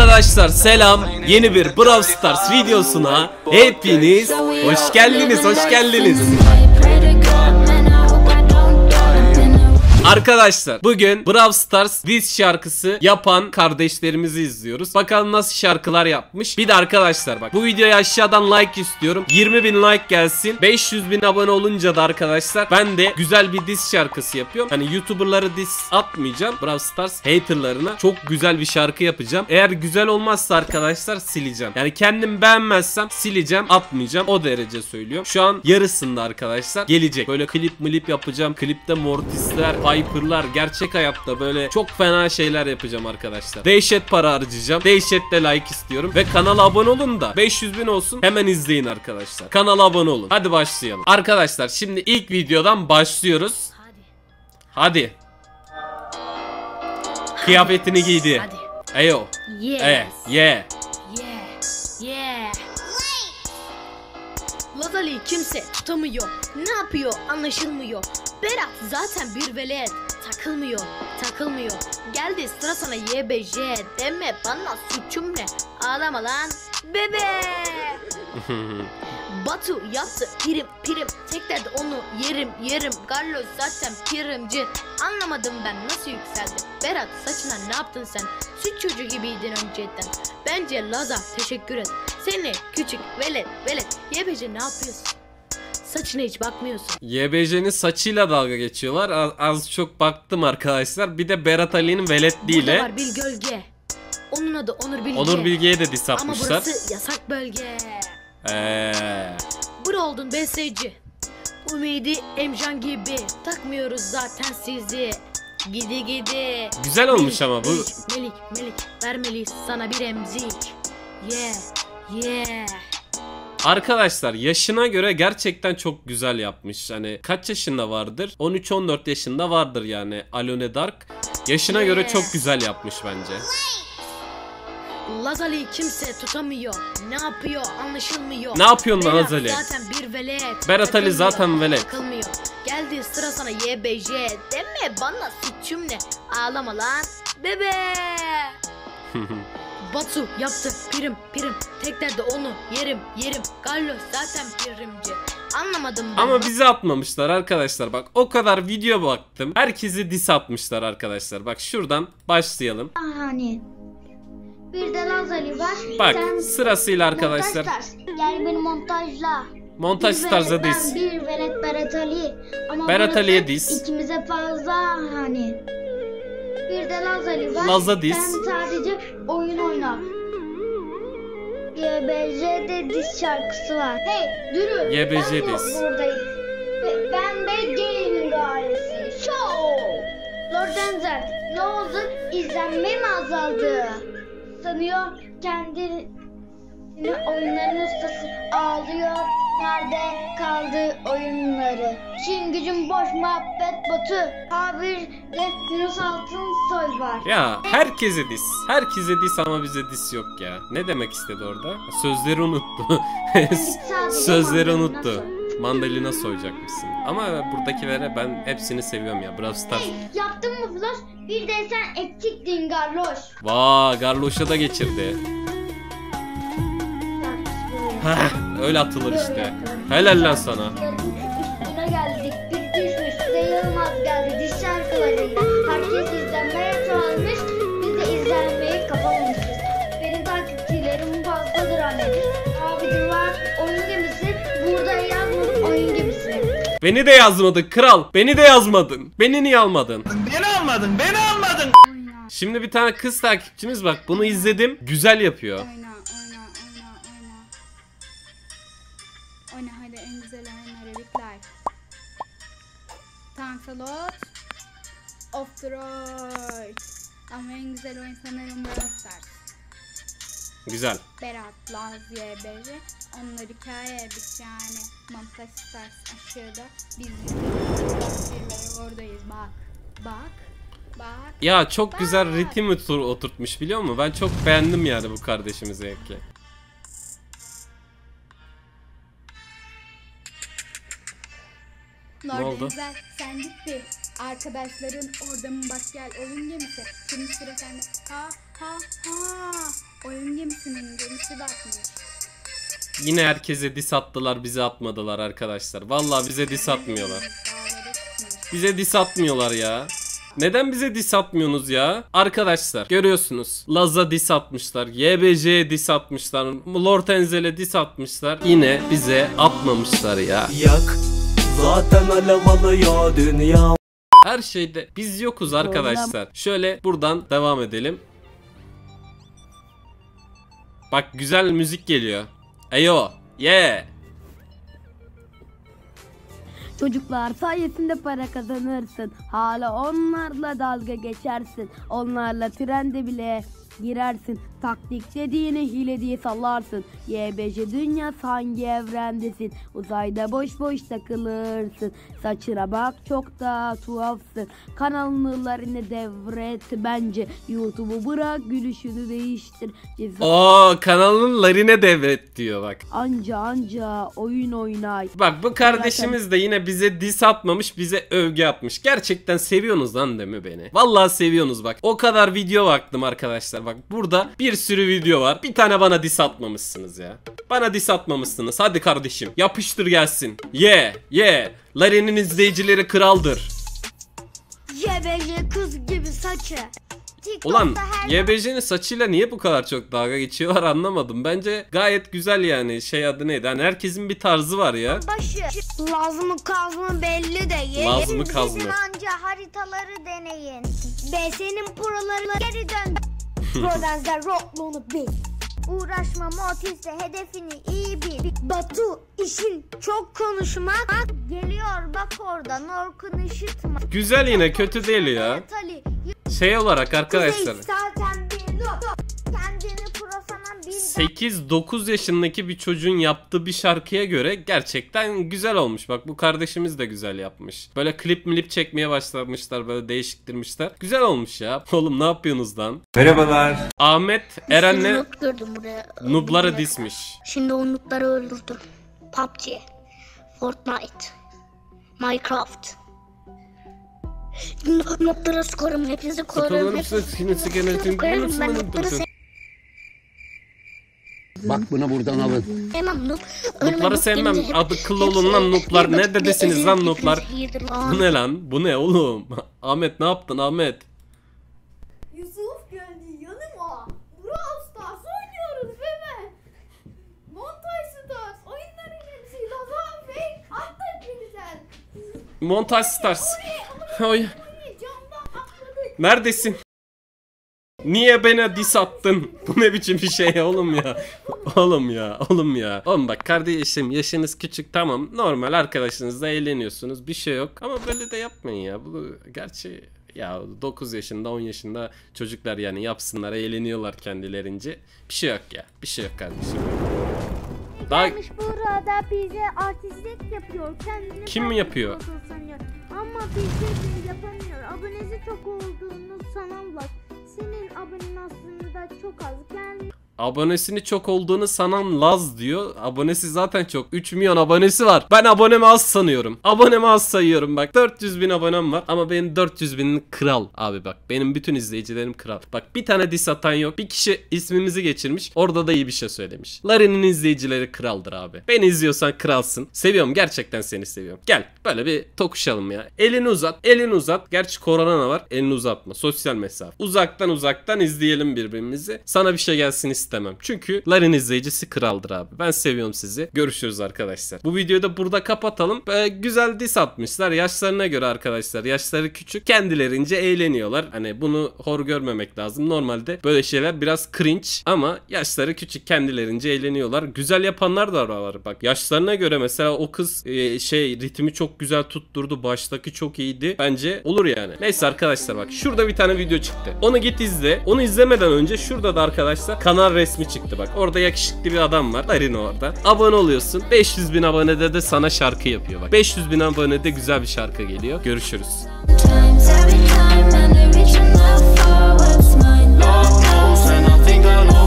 Arkadaşlar selam. Yeni bir Brawl Stars videosuna hepiniz hoş geldiniz, hoş geldiniz. Arkadaşlar bugün Brawl Stars diz şarkısı yapan kardeşlerimizi izliyoruz. Bakalım nasıl şarkılar yapmış. Bir de arkadaşlar bak bu videoya aşağıdan like istiyorum. 20 bin like gelsin. 500 bin abone olunca da arkadaşlar ben de güzel bir diz şarkısı yapıyorum. Hani YouTuber'ları diz atmayacağım. Brawl Stars haterlarına çok güzel bir şarkı yapacağım. Eğer güzel olmazsa arkadaşlar sileceğim. Yani kendim beğenmezsem sileceğim atmayacağım. O derece söylüyorum. Şu an yarısında arkadaşlar gelecek. Böyle klip milip yapacağım. Klipte Mortis'ler, Piper'lar gerçek hayatta böyle çok fena şeyler yapacağım arkadaşlar. Dehşet para harcayacağım. Dehşet de like istiyorum. Ve kanala abone olun da 500 bin olsun. Hemen izleyin arkadaşlar. Kanala abone olun. Hadi başlayalım. Arkadaşlar şimdi ilk videodan başlıyoruz. Hadi. Kıyafetini giydi. Hadi. Eyo. Yes. E, ye. Yeah. Yeah. Lazali kimse tutamıyor. Ne yapıyor anlaşılmıyor. Berat zaten bir velet. Takılmıyor, takılmıyor. Geldi sıra sana YBJ. Deme bana suçum ne? Ağlama lan bebe. Batu yaptı prim prim Tek derdi onu yerim yerim Carlos zaten primci Anlamadım ben nasıl yükseldi Berat saçına ne yaptın sen Süt çocuğu gibiydin önceden Bence Laza teşekkür et Seni küçük velet velet YBC ne yapıyorsun Saçına hiç bakmıyorsun. YBJ'nin saçıyla dalga geçiyorlar. Az, az çok baktım arkadaşlar. Bir de Berat Ali'nin Burada veletliğiyle var bir gölge. Onun adı Onur Bilge. Onur Bilge'ye de diss Ama atmışlar. burası yasak bölge. Eee. Bro oldun BSC Ümidi Emcan gibi. Takmıyoruz zaten sizi. Gidi gidi. Güzel olmuş Melik, ama bu. Melik Melik Melik. Vermeliyiz sana bir emzik. Yeah Yeah Arkadaşlar yaşına göre gerçekten çok güzel yapmış. Hani kaç yaşında vardır? 13-14 yaşında vardır yani Alone Dark. Yaşına göre çok güzel yapmış bence. Lazali kimse tutamıyor Ne yapıyor anlaşılmıyor Ne yapıyorsun lan Lazali? zaten bir velet Berat Ali zaten velet. Takılmıyor Geldi sıra sana YBJ Deme bana suçum ne Ağlama lan bebe Batu yaptı prim prim Tek derdi onu yerim yerim Carlos zaten primci Anlamadım ben Ama bizi atmamışlar arkadaşlar. Bak o kadar video baktım. Herkesi diss atmışlar arkadaşlar. Bak şuradan başlayalım. Hani bir de Lazali var. Bak Sen sırasıyla arkadaşlar. montaj beni montajla. Montaj Bir tarzı diss. Bir velet Berat Ali. Ama Berat Ali'ye diss. İkimize fazla hani. Bir de Lazali var. Laza diss. Sen sadece oyun oyna. YBJ'de diss şarkısı var. Hey durun. YBJ ben diss. buradayım. Ben de gaming ailesi. Show. Lord Denzel ne oldu? İzlenme mi azaldı? Sanıyor kendini oyunların ustası ağlıyor. Nerede kaldı oyunları? Çin gücün boş muhabbet botu. Habirde Yunus Altın Soy var. Ya herkese diss. Herkese diss ama bize diss yok ya. Ne demek istedi orada? Sözleri unuttu. Sözleri unuttu. Mandalina soyacakmışsın. Ama buradakilere ben hepsini seviyorum ya. Brawl Stars. Hey, yaptın mı Flash? Bir de sen eksiktin Garloş. Vaa Garloş'a da geçirdi. Heh, öyle atılır işte. Helal lan sana. Üstüne geldik. Bir düşmüş. Yılmaz geldi. Diş şarkılarıyla. Herkes izlenmeye çoğalmış. Biz de izlenmeyi kapamamışız. Benim takipçilerim fazladır hani. Abi var oyun gemisi. Burada yazmış oyun gemisi. Beni de yazmadın kral. Beni de yazmadın. Beni niye almadın? Beni almadın, beni almadın. Şimdi bir tane kız takipçimiz bak bunu izledim. Güzel yapıyor. Oyna, Off the road. Ama en güzel oyun sanırım Brawl Stars. Güzel. Berat, Laz, YBC. Onlar hikaye biz yani. Montaj Stars aşağıda. Biz oradayız bak. Bak. Bak. Ya çok güzel ritim otur- oturtmuş biliyor musun? Ben çok beğendim yani bu kardeşimizi Eki. Lord oldu? Sen gitti. Arkadaşların orada mı bak gel oyun gemisi. Şimdi sıra sende. Ha ha ha. Annesinin gemisi batmış. Yine herkese dis attılar bize atmadılar arkadaşlar. Vallahi bize dis atmıyorlar. Bize dis atmıyorlar ya. Neden bize dis atmıyorsunuz ya? Arkadaşlar görüyorsunuz. Laz'a dis atmışlar. YBC'ye dis atmışlar. Lord Enzel'e dis atmışlar. Yine bize atmamışlar ya. Yak Zaten alev alıyor dünya Her şeyde biz yokuz arkadaşlar. Şöyle buradan devam edelim. Bak güzel müzik geliyor. Eyo. Yeah. Çocuklar sayesinde para kazanırsın. Hala onlarla dalga geçersin. Onlarla trende bile girersin. Taktik dediğini hile diye sallarsın. YBJ dünya hangi evrendesin? Uzayda boş boş takılırsın. Saçına bak çok da tuhafsın. Kanallarını devret bence. YouTube'u bırak gülüşünü değiştir. Ceza Oo kanalın larine devret diyor bak. anca anca oyun oynay. Bak bu kardeşimiz de yine bize dis atmamış bize övgü atmış. Gerçekten seviyorsunuz lan değil mi beni? Vallahi seviyorsunuz bak. O kadar video baktım arkadaşlar bak. Burada bir sürü video var. Bir tane bana dis atmamışsınız ya. Bana dis atmamışsınız. Hadi kardeşim yapıştır gelsin. Ye yeah, ye. Yeah. Larin'in izleyicileri kraldır. YBC kız gibi saçı. TikTok'ta Ulan her YBC'nin saçıyla niye bu kadar çok dalga geçiyorlar anlamadım. Bence gayet güzel yani şey adı neydi? Hani herkesin bir tarzı var ya. başı. Laz mı kaz mı belli değil. Laz mı kaz mı? Sizin anca haritaları deneyin. BS'nin prolarına geri dön. Rodens'de rokluğunu bil. Uğraşma motifle hedefini iyi bil. Batu işin çok konuşmak. Bak geliyor bak oradan Orkun ışıtma. Güzel yine kötü değil ya. Şey olarak arkadaşlar. Kuzey zaten bir 8-9 yaşındaki bir çocuğun yaptığı bir şarkıya göre gerçekten güzel olmuş. Bak bu kardeşimiz de güzel yapmış. Böyle klip milip çekmeye başlamışlar böyle değişiktirmişler. Güzel olmuş ya. Oğlum ne yapıyorsunuz lan? Merhabalar. Ahmet Eren'le gördüm buraya. noob'ları dismiş. Şimdi o noob'ları öldürdüm. PUBG, Fortnite, Minecraft. Noob'lara skorum hepinizi korurum. Sıkılırım hepinizi size, seni sigaretin korurum. Ben gülürsün, noob'ları öldürsün. Bak bunu buradan alın. sevmem noob. Noob'ları sevmem. Adı kıl olun lan noob'lar. Ne dedesiniz lan noob'lar? Bu ne lan? Bu ne oğlum? Ahmet ne yaptın Ahmet? Yusuf geldi yanıma. Brawl Stars oynuyoruz bebe. Montaj Stars oyunların hepsi Laza ve attık bizden. Montaj Stars. Oy. Camdan atladık. Neredesin? Niye bana dis attın? Bu ne biçim bir şey oğlum ya? Oğlum ya, oğlum ya. Oğlum bak kardeşim yaşınız küçük tamam. Normal arkadaşınızla eğleniyorsunuz. Bir şey yok. Ama böyle de yapmayın ya. Bu gerçi ya 9 yaşında 10 yaşında çocuklar yani yapsınlar eğleniyorlar kendilerince. Bir şey yok ya. Bir şey yok kardeşim. Daha Gelmiş burada bize artistlik yapıyor. Kendini Kim mi yapıyor? sanıyor. Ama bize yapamıyor. Abonesi çok olduğunu sananlar. Senin abonen aslında çok az. Gelmiş Abonesini çok olduğunu sanan Laz diyor. Abonesi zaten çok. 3 milyon abonesi var. Ben abonemi az sanıyorum. Abonemi az sayıyorum bak. 400 bin abonem var. Ama benim 400 binin kral. Abi bak benim bütün izleyicilerim kral. Bak bir tane dis atan yok. Bir kişi ismimizi geçirmiş. Orada da iyi bir şey söylemiş. Larry'nin izleyicileri kraldır abi. Beni izliyorsan kralsın. Seviyorum gerçekten seni seviyorum. Gel böyle bir tokuşalım ya. Elini uzat. Elini uzat. Gerçi korona var. Elini uzatma. Sosyal mesafe. Uzaktan uzaktan izleyelim birbirimizi. Sana bir şey gelsin istemem. Çünkü Larry'nin izleyicisi kraldır abi. Ben seviyorum sizi. Görüşürüz arkadaşlar. Bu videoyu da burada kapatalım. Ee, güzel dis atmışlar. Yaşlarına göre arkadaşlar. Yaşları küçük. Kendilerince eğleniyorlar. Hani bunu hor görmemek lazım. Normalde böyle şeyler biraz cringe ama yaşları küçük kendilerince eğleniyorlar. Güzel yapanlar da var bak. Yaşlarına göre mesela o kız e, şey ritmi çok güzel tutturdu. Baştaki çok iyiydi. Bence olur yani. Neyse arkadaşlar bak şurada bir tane video çıktı. Onu git izle. Onu izlemeden önce şurada da arkadaşlar kanal resmi çıktı bak. Orada yakışıklı bir adam var. Larin orada. Abone oluyorsun. 500 bin abonede de sana şarkı yapıyor bak. 500 bin abonede güzel bir şarkı geliyor. Görüşürüz. time